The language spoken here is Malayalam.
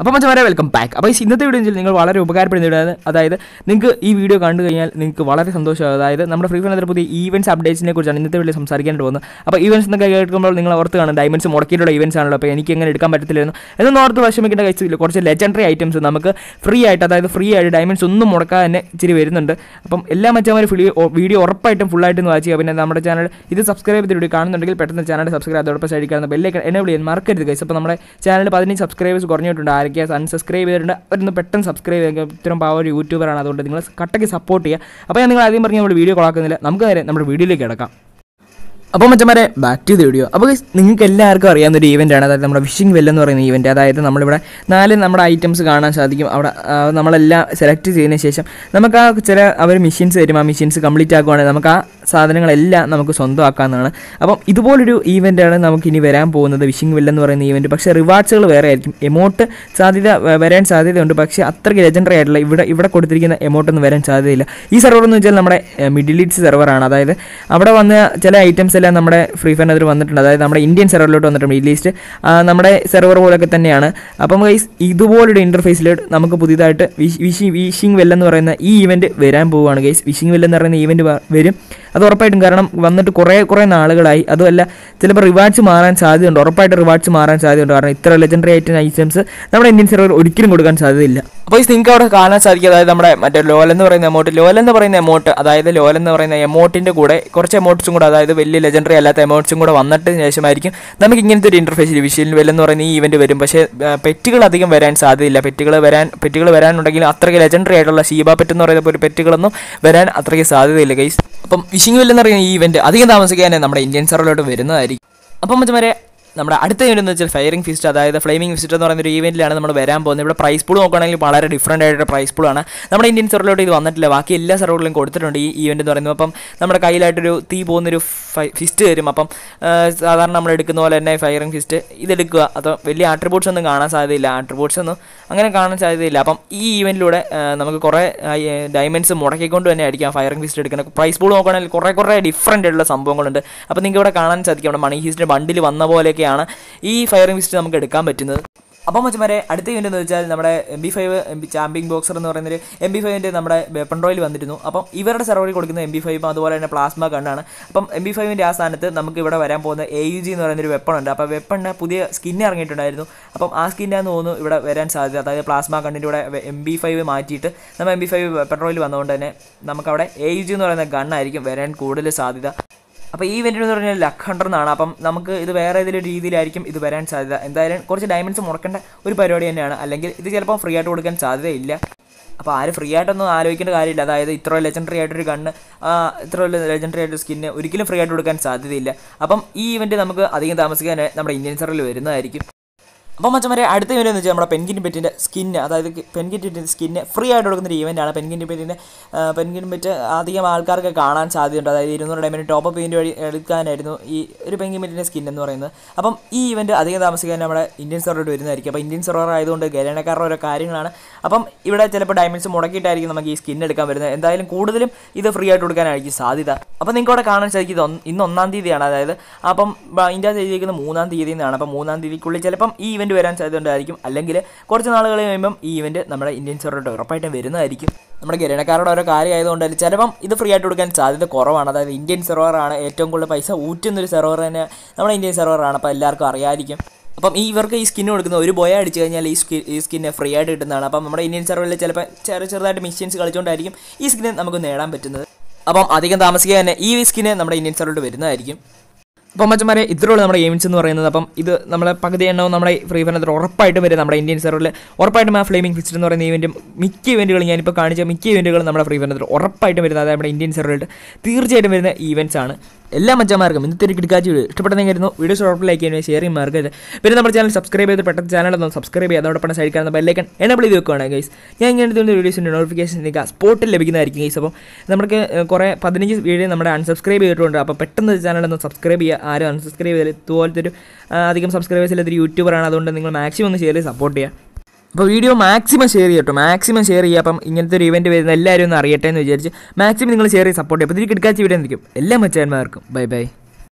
അപ്പോൾ മച്ചമാരെ വെൽക്കം ബാക്ക് അപ്പോൾ ഈ ഇന്നത്തെ വീഡിയോ നിങ്ങൾ വളരെ ഉപകാരപ്പെടുന്ന വീഡിയോ അതായത് നിങ്ങൾക്ക് ഈ വീഡിയോ കണ്ടു കഴിഞ്ഞാൽ നിങ്ങൾക്ക് വളരെ സന്തോഷമാകും. അതായത് നമ്മുടെ ഫ്രീ ഫയറിനകത്ത് പുതിയ ഈവന്റ്സ് അപ്ഡേറ്റ്സിനെ കുറിച്ചാണ് ഇന്നത്തെ വീഡിയോ സംസാരിക്കാനായിട്ട് പോകുന്നത്. അപ്പോൾ ഈവൻസ് എന്നൊക്കെ കേൾക്കുമ്പോൾ നിങ്ങൾ ഓർത്ത് കാണും ഡയമണ്ട്സ് മുടക്കിയിട്ടുള്ള ഇവൻസ് ആണല്ലോ. അപ്പോൾ എനിക്ക് എങ്ങനെ എടുക്കാൻ പറ്റത്തില്ലായിരുന്നു. എന്നൊന്നും ഓർത്ത് വിഷമിക്കേണ്ട കഴിച്ചില്ല കുറച്ച് ലെജൻഡറി ഐറ്റംസ് നമുക്ക് ഫ്രീ ആയിട്ട് അതായത് ഫ്രീ ആയിട്ട് ഡയമണ്ട്സ് ഒന്നും മുടക്കാതെ തന്നെ ഇച്ചിരി വരുന്നുണ്ട്. അപ്പം എല്ലാ മച്ചമാരും ഫുള്ളി വീഡിയോ ഉറപ്പായിട്ടും ഫുള്ളായിട്ട് വാച്ച് ചെയ്യുക. പിന്നെ നമ്മുടെ ചാനൽ ഇത് സബ്സ്ക്രൈബ് ചെയ്ത് വീഡിയോ കാണുന്നുണ്ടെങ്കിൽ പെട്ടെന്ന് ചാനൽ സബ്സ്ക്രൈബ് അതോടൊപ്പം സൈഡിൽ കാണുന്ന ബെല്ലേക്ക് എനേബിൾ ചെയ്യാൻ മറക്കരുത് കഴിച്ച് അപ്പോൾ നമ്മുടെ ചാനൽ പതിനഞ്ച് സബ്സ്ക്രൈബേഴ്സ് കുറഞ്ഞിട്ടുണ്ട്. ആരൊക്കെ അൺസബ്സ്ക്രൈബ് ചെയ്തിട്ടുണ്ട്. അവരൊന്ന് പെട്ടെന്ന് സബ്സ്ക്രൈബ് ചെയ്യുക. ഇത്തരം പാവ ഒരു യൂട്യൂബറാണ് അതുകൊണ്ട് നിങ്ങൾ കട്ടയ്ക്ക് സപ്പോർട്ട് ചെയ്യുക. അപ്പോൾ ഞാൻ നിങ്ങൾ ആദ്യം പറഞ്ഞ നമ്മൾ വീഡിയോ കൊളാക്കുന്നില്ല നമുക്ക് നേരെ നമ്മുടെ വീഡിയോയിലേക്ക് കിടക്കാം. അപ്പോൾ മച്ചന്മാരെ ബാക്ക് ടു ദി വീഡിയോ അപ്പോൾ നിങ്ങൾക്ക് എല്ലാവർക്കും അറിയാവുന്ന ഒരു ഈവന്റ് ആണ്. അതായത് നമ്മുടെ വിഷിംഗ് വെൽ എന്ന് പറയുന്ന ഈവന്റ് അതായത് നമ്മളിവിടെ നാല് നമ്മുടെ ഐറ്റംസ് കാണാൻ സാധിക്കും. അവിടെ നമ്മളെല്ലാം സെലക്ട് ചെയ്തതിന് ശേഷം നമുക്ക് ആ ചില അവർ മെഷീൻസ് തരും. ആ മെഷീൻസ് കംപ്ലീറ്റ് ആക്കുവാണെങ്കിൽ നമുക്ക് ആ സാധനങ്ങളെല്ലാം നമുക്ക് സ്വന്തമാക്കാവുന്നതാണ്. അപ്പം ഇതുപോലൊരു ഈവന്റാണ് നമുക്ക് ഇനി വരാൻ പോകുന്നത് വിഷിംഗ് വെൽ എന്ന് പറയുന്ന ഈവന്റ് പക്ഷേ റിവാർഡ്സുകൾ വേറെ ആയിരിക്കും. എമൗണ്ട് സാധ്യത വരാൻ സാധ്യതയുണ്ട്. പക്ഷേ അത്രയ്ക്ക് ലെജൻഡറി ആയിട്ടുള്ള ഇവിടെ ഇവിടെ കൊടുത്തിരിക്കുന്ന എമൗണ്ട് ഒന്നും വരാൻ സാധ്യതയില്ല. ഈ സെർവർ എന്ന് വെച്ചാൽ നമ്മുടെ മിഡിൽ ഈസ്റ്റ് സെർവറാണ് അതായത് അവിടെ വന്ന ചില ഐറ്റംസ് എല്ലാം നമ്മുടെ ഫ്രീ ഫയറിനകത്ത് വന്നിട്ടുണ്ട്. അതായത് നമ്മുടെ ഇന്ത്യൻ സെർവറിലോട്ട് വന്നിട്ടുണ്ട്. ഈ ഈസ്റ്റ് നമ്മുടെ സെർവർ പോലൊക്കെ തന്നെയാണ്. അപ്പം ഗൈസ് ഇതുപോലൊരു ഇന്റർഫേസിലോട്ട് നമുക്ക് പുതിയതായിട്ട് വിഷ് വിഷി വിഷിംഗ് വെല്ലെന്ന് പറയുന്ന ഈ ഇവന്റ് വരാൻ പോവുകയാണ് ഗൈസ് വിഷിംഗ് വെല്ലെന്ന് പറയുന്ന ഈവന്റ് വരും. അത് ഉറപ്പായിട്ടും കാരണം വന്നിട്ട് കുറേ കുറേ നാളുകളായി. അതുമല്ല ചിലപ്പോൾ റിവാർഡ്സ് മാറാൻ സാധ്യതയുണ്ട്. ഉറപ്പായിട്ട് റിവാർഡ്സ് മാറാൻ സാധ്യതയുണ്ട്. കാരണം ഇത്ര ലെജൻഡറി ആയിട്ട് ഐറ്റംസ് നമ്മുടെ ഇന്ത്യൻ സെർവർ ഒരിക്കലും കൊടുക്കാൻ സാധ്യതയില്ല. അപ്പോൾ ഈ നിങ്ങൾക്ക് അവിടെ കാണാൻ സാധിക്കും. അതായത് നമ്മുടെ മറ്റേ ലോൽ എന്ന് പറയുന്ന എമൗണ്ട് ലോൽ എന്ന് പറയുന്ന എമൗണ്ട് അതായത് ലോൽ എന്ന് പറയുന്ന എമൗണ്ടിന്റെ കൂടെ കുറച്ച് എമൗണ്ട്സും കൂടെ അതായത് വലിയ ലെജൻഡറി അല്ലാത്ത എമൗണ്ട്സും കൂടെ വന്നിട്ട് ശേഷമായിരിക്കും നമുക്ക് ഇങ്ങനത്തെ ഒരു ഇന്റർഫേസ് വിഷയിൽ വെൽ എന്ന് പറയുന്ന ഈ ഇവന്റ് വരും. പക്ഷേ പെറ്റുകൾ അധികം വരാൻ സാധ്യതയില്ല. പെറ്റുകൾ വരാൻ പെറ്റുകൾ വരാനുണ്ടെങ്കിൽ അത്രയ്ക്ക് ലെജൻഡറി ആയിട്ടുള്ള ഷീബ പെറ്റ് എന്ന് പറയുന്ന ഒരു പെറ്റുകളൊന്നും വരാൻ അത്രയ്ക്ക് സാധ്യതയില്ല ഗൈസ് അപ്പം വിഷിംഗ് പറയുന്ന ഈ ഇവന്റ് അധികം താമസിക്കാൻ നമ്മുടെ ഇന്ത്യൻ സെർവറിലോട്ട് വരുന്നതായിരിക്കും. അപ്പം മച്ചമാരെ നമ്മുടെ അടുത്ത ഇവന്റ് എന്ന് വെച്ചാൽ ഫയറിംഗ് ഫിസ്റ്റ് അതായത് ഫ്ലെയിമിംഗ് ഫിസ്റ്റ് എന്ന് പറയുന്ന ഒരു ഇവന്റിലാണ് നമ്മൾ വരാൻ പോകുന്നത്. ഇവിടെ പ്രൈസ് പൂൾ നോക്കുകയാണെങ്കിൽ വളരെ ഡിഫറന്റ് ആയിട്ടുള്ള പ്രൈസ് പൂളാണ് നമ്മുടെ ഇന്ത്യൻ സെർവറിലോട്ട് ഇത് വന്നിട്ടില്ല. ബാക്കി എല്ലാ സെർവറിലും കൊടുത്തിട്ടുണ്ട് ഈ ഇവന്റ് എന്ന് പറയുന്നത്. അപ്പം നമ്മുടെ കയ്യിലായിട്ടൊരു തീ പോകുന്നൊരു ഫിസ്റ്റ് വരും. അപ്പം സാധാരണ നമ്മൾ എടുക്കുന്ന പോലെ തന്നെ ഫയറിംഗ് ഫിസ്റ്റ് ഇതെടുക്കുക. അതോ വലിയ ആട്രിബ്യൂട്ട്സ് ഒന്നും കാണാൻ സാധ്യതയില്ല. ആട്രിബ്യൂട്ട്സ് ഒന്നും അങ്ങനെ കാണാൻ സാധ്യതയില്ല. അപ്പം ഈ ഇവന്റിലൂടെ നമുക്ക് കുറേ ഡയമണ്ട്സ് മുടക്കിക്കൊണ്ട് തന്നെ ആയിരിക്കും ഫയറിംഗ് ഫിസ്റ്റ് എടുക്കുന്നത്. പ്രൈസ് പൂൾ നോക്കുകയാണെങ്കിൽ കുറേ കുറേ ഡിഫറന്റ് ആയിട്ടുള്ള സംഭവങ്ങളുണ്ട്. അപ്പോൾ നിങ്ങൾക്ക് ഇവിടെ കാണാൻ സാധിക്കും. നമ്മുടെ മണി ഹീസ്റ്റിന്റെ ബണ്ടിൽ വന്ന പോലെയൊക്കെയാണ് ഈ ഫയറിംഗ് ഫിസ്റ്റ് നമുക്ക് എടുക്കാൻ പറ്റുന്നത്? അപ്പോൾ മച്ചമാരെ അടുത്ത ഇവന്റ് എന്ന് വെച്ചാൽ നമ്മുടെ M B five M B champion boxer എന്ന് പറയുന്നൊരു എം ബി ഫൈവിന്റെ നമ്മുടെ വെപ്പൺ റോയിൽ വന്നിരുന്നു. അപ്പം ഇവരുടെ സെർവറിൽ കൊടുക്കുന്ന എം ബി ഫൈവ് അതുപോലെ തന്നെ പ്ലാസ്മ കണ്ണാണ് അപ്പം എം ബി ഫൈവിന്റെ ആ സ്ഥാനത്ത് നമുക്ക് ഇവിടെ വരാൻ പോകുന്ന എ യു ജി എന്ന് പറയുന്നൊരു വെപ്പൺ ഉണ്ട്. അപ്പോൾ വെപ്പണിന് പുതിയ സ്കിൻ ഇറങ്ങിയിട്ടുണ്ടായിരുന്നു. അപ്പം ആ സ്കിന്നാന്ന് തോന്നുന്നു ഇവിടെ വരാൻ സാധ്യത. അതായത് പ്ലാസ്മ കണ്ണിന്റെ കൂടെ എം ബി ഫൈവ് മാറ്റിയിട്ട് നമ്മൾ എം ബി ഫൈവ് വെപ്പൺ റോയിൽ വന്നതുകൊണ്ട് തന്നെ നമുക്കവിടെ എ യു ജി എന്ന് പറയുന്ന ഗണ്ണായിരിക്കും വരാൻ കൂടുതൽ സാധ്യത. അപ്പോൾ ഈ ഇവന്റ് എന്ന് പറഞ്ഞാൽ ലക്ക് ഹണ്ടർ എന്നാണ് അപ്പം നമുക്ക് ഇത് വേറെ ഏതെങ്കിലും രീതിയിലായിരിക്കും ഇത് വരാൻ സാധ്യത. എന്തായാലും കുറച്ച് ഡയമണ്ട്സ് മുടക്കേണ്ട ഒരു പരിപാടി തന്നെയാണ്. അല്ലെങ്കിൽ ഇത് ചിലപ്പോൾ ഫ്രീ ആയിട്ട് കൊടുക്കാൻ സാധ്യതയില്ല. അപ്പോൾ ആരും ഫ്രീ ആയിട്ടൊന്നും ആലോചിക്കേണ്ട കാര്യമില്ല. അതായത് ഇത്ര ലെജൻഡറി ആയിട്ടൊരു ഗണ്ണ് ഇത്ര ലെജൻഡറി ആയിട്ടൊരു സ്കിന്ന് ഒരിക്കലും ഫ്രീ ആയിട്ട് കൊടുക്കാൻ സാധ്യതയില്ല. അപ്പം ഈ ഇവന്റ് നമുക്ക് അധികം താമസിക്കാൻ നമ്മുടെ ഇന്ത്യൻ സെറിൽ വരുന്നതായിരിക്കും. അപ്പോൾ മച്ചമാരെ അടുത്ത ഇവന്റ് എന്ന് വെച്ചാൽ നമ്മുടെ പെൻഗിൻ പെറ്റിന്റെ സ്കിന്ന് അതായത് പെൻഗിൻ പെറ്റിന്റെ സ്കിന്ന് ഫ്രീ ആയിട്ട് കൊടുക്കുന്ന ഒരു ഇവന്റാണ് പെൻഗിൻ പെറ്റിന്റെ പെൻഗിൻ പെറ്റ് അധികം ആൾക്കാർക്ക് കാണാൻ സാധ്യതയുണ്ട്. അതായത് ഇരുന്നൂറ് ഡയമണ്ട് ടോപ്പ് അപ്പ് വഴി എടുക്കാനായിരുന്നു ഈ ഒരു പെൻഗിൻ പെറ്റിന്റെ സ്കിൻ എന്ന് പറയുന്നത്. അപ്പം ഈ ഇവന്റ് അധികം താമസിക്കാൻ നമ്മുടെ ഇന്ത്യൻ സെർവറിൽ വരുന്നതായിരിക്കും. അപ്പോൾ ഇന്ത്യൻ സെർവർ ആയതുകൊണ്ട് ഗരണക്കാരുടെ ഓരോ കാര്യങ്ങളാണ്. അപ്പം ഇവിടെ ചിലപ്പോൾ ഡയമണ്ട്സ് മുടക്കിയിട്ടായിരിക്കും നമുക്ക് ഈ സ്കിൻ എടുക്കാൻ വരുന്നത്. എന്തായാലും കൂടുതലും ഇത് ഫ്രീ ആയിട്ട് കൊടുക്കാനായിരിക്കും സാധ്യത. അപ്പോൾ നിങ്ങൾക്ക് അവിടെ കാണാൻ സാധിക്കും. ഇന്ന് ഒന്നാം തീയതിയാണ്. അതായത് അപ്പം ഇന്ത്യ ചെയ്തിരിക്കുന്ന മൂന്നാം തീയതി എന്നാണ് അപ്പം മൂന്നാം തീയതിക്കുള്ളിൽ ചിലപ്പം ഈ ഇവന്റ് വരാൻ സാധ്യതയുണ്ടായിരിക്കും. അല്ലെങ്കിൽ കുറച്ച് നാളുകൾ കഴിയുമ്പം ഈ ഇവന്റ് നമ്മുടെ ഇന്ത്യൻ സെർവറിലോട്ട് ഉറപ്പായിട്ടും വരുന്നതായിരിക്കും. നമ്മുടെ ഗരണക്കാരുടെ ഓരോ കാര്യമായതുകൊണ്ട് തന്നെ ചിലപ്പം ഇത് ഫ്രീ ആയിട്ട് കൊടുക്കാൻ സാധ്യത കുറവാണ്. അതായത് ഇന്ത്യൻ സെർവറാണ് ഏറ്റവും കൂടുതൽ പൈസ ഊറ്റുന്നൊരു സെർവർ തന്നെ നമ്മുടെ ഇന്ത്യൻ സെർവറാണ് അപ്പോൾ എല്ലാവർക്കും അറിയാമായിരിക്കും അപ്പം ഈ ഇവർക്ക് ഈ സ്കിൻ കൊടുക്കുന്ന ഒരു ബോയ അടിച്ചു കഴിഞ്ഞാൽ ഈ സ്കിൻ ഈ സ്കിന്ന് ഫ്രീ ആയിട്ട് കിട്ടുന്നതാണ്. അപ്പം നമ്മുടെ ഇന്ത്യൻ സെർവറിൽ ചിലപ്പോൾ ചെറിയ ചെറുതായിട്ട് മിഷൻസ് കളിച്ചുകൊണ്ടായിരിക്കും ഈ സ്കിന്നെ നമുക്ക് നേടാൻ പറ്റുന്നത്. അപ്പം അധികം താമസിക്കുക തന്നെ ഈ സ്കിന്ന് നമ്മുടെ ഇന്ത്യൻ സെർവറിൽ വരുന്നതായിരിക്കും. അപ്പം മച്ചന്മാരെ ഇത്രയുള്ള നമ്മുടെ ഗെയിംസ് എന്ന് പറയുന്നത്. അപ്പം ഇത് നമ്മുടെ പകുതി എണ്ണവും നമ്മുടെ ഫ്രീ ഫയറിനകത്ത് ഉറപ്പായിട്ടും വരും നമ്മുടെ ഇന്ത്യൻ സെർവറിൽ. ഉറപ്പായിട്ടും ആ ഫ്ലെയിമിംഗ് ഫിക്സ്ഡ് എന്ന് പറയുന്ന ഇവന്റും മിക്ക ഇവന്റുകളും ഞാനിപ്പോൾ കാണിച്ച മിക്ക ഇവന്റുകളും നമ്മുടെ ഫ്രീ ഫയറിനകത്ത് ഉറപ്പായിട്ടും വരുന്നത്. അതായത് നമ്മുടെ ഇന്ത്യൻ സെർവറിൽ തീർച്ചയായിട്ടും വരുന്ന ഈവൻസ് ആണ്. എല്ലാ മച്ചന്മാർക്കും ഇന്നത്തെ ഒരു കിടക്കാച്ചി വീഡിയോ. ഇഷ്ടപ്പെട്ടെന്നായിരുന്നു വീഡിയോ ഷോർട്ട് ലൈക്ക് ചെയ്യുന്നത് ഷെയർ ചെയ്യാൻ മറക്കരുത്. പിന്നെ നമ്മുടെ ചാനൽ സബ്സ്ക്രൈബ് ചെയ്ത് പെട്ടെന്ന് ചാനൽ ഒന്ന് സബ്സ്ക്രൈബ് ചെയ്യുക അതോടൊപ്പം സൈഡ് കാണുന്ന ബെല്ലൈക്കൺ എനബിൾ ചെയ്ത് വെക്കുകയാണ് ഗൈസ് ഞാൻ ഇങ്ങനത്തെ വീഡിയോസിന്റെ നോട്ടിഫിക്കേഷൻ നിങ്ങൾക്ക് സ്പോട്ടിൽ ലഭിക്കുന്നതായിരിക്കും ഗൈസ് അപ്പോൾ നമുക്ക് കുറേ പതിനഞ്ച് വീഡിയോ നമ്മുടെ അൺസബ്സ്ക്രൈബ് ചെയ്തിട്ടുണ്ട്. അപ്പോൾ പെട്ടെന്ന് ചാനൽ ഒന്ന് സബ്സ്ക്രൈബ് ചെയ്യുക. ആരും അൺസബ്സ്ക്രൈബ് ചെയ്താൽ ഇതുപോലത്തെ ഒരു അധികം സബ്സ്ക്രൈബേഴ്സ് ഇല്ലാത്തൊരു യൂട്യൂബറാണ് അതുകൊണ്ട് നിങ്ങൾ മാക്സിമം ഒന്ന് ഷെയർ സപ്പോർട്ട് ചെയ്യുക. അപ്പോൾ വീഡിയോ മാക്സിമം ഷെയർ ചെയ്യട്ടോ മാക്സിമം ഷെയർ ചെയ്യുക അപ്പം ഇങ്ങനത്തെ ഒരു ഇവന്റ് വരുന്ന എല്ലാവരും ഒന്ന് അറിയട്ടെ എന്ന് വിചാരിച്ച് മാക്സിമം നിങ്ങൾ ഷെയർ ചെയ്ത് സപ്പോർട്ട് ചെയ്യും. അപ്പോൾ ഇതിൽ കിടക്കാച്ച വീഡിയോ നിൽക്കും എല്ലാ മച്ചാന്മാർക്കും. Bye bye